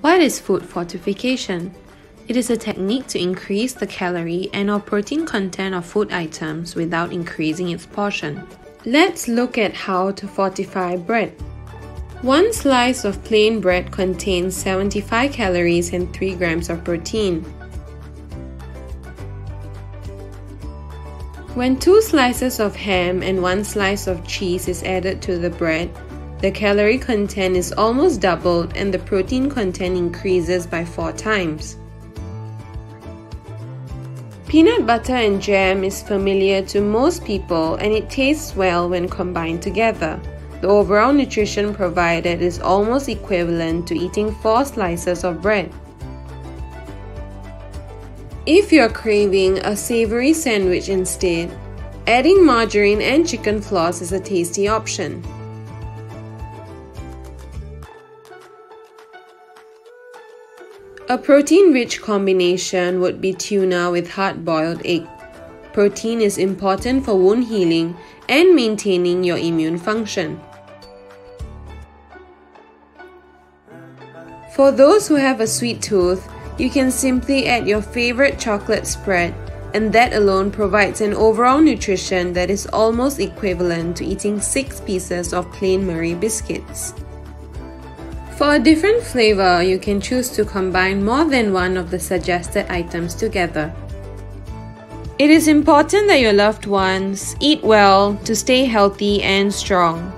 What is food fortification? It is a technique to increase the calorie and or protein content of food items without increasing its portion. Let's look at how to fortify bread. One slice of plain bread contains 75 calories and 3 grams of protein. When two slices of ham and one slice of cheese is added to the bread, the calorie content is almost doubled and the protein content increases by 4 times. Peanut butter and jam is familiar to most people and it tastes well when combined together. The overall nutrition provided is almost equivalent to eating 4 slices of bread. If you're craving a savory sandwich instead, adding margarine and chicken floss is a tasty option. A protein-rich combination would be tuna with hard-boiled egg. Protein is important for wound healing and maintaining your immune function. For those who have a sweet tooth, you can simply add your favorite chocolate spread and that alone provides an overall nutrition that is almost equivalent to eating 6 pieces of plain Marie biscuits. For a different flavor, you can choose to combine more than one of the suggested items together. It is important that your loved ones eat well to stay healthy and strong.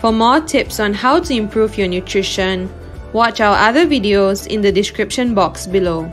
For more tips on how to improve your nutrition, watch our other videos in the description box below.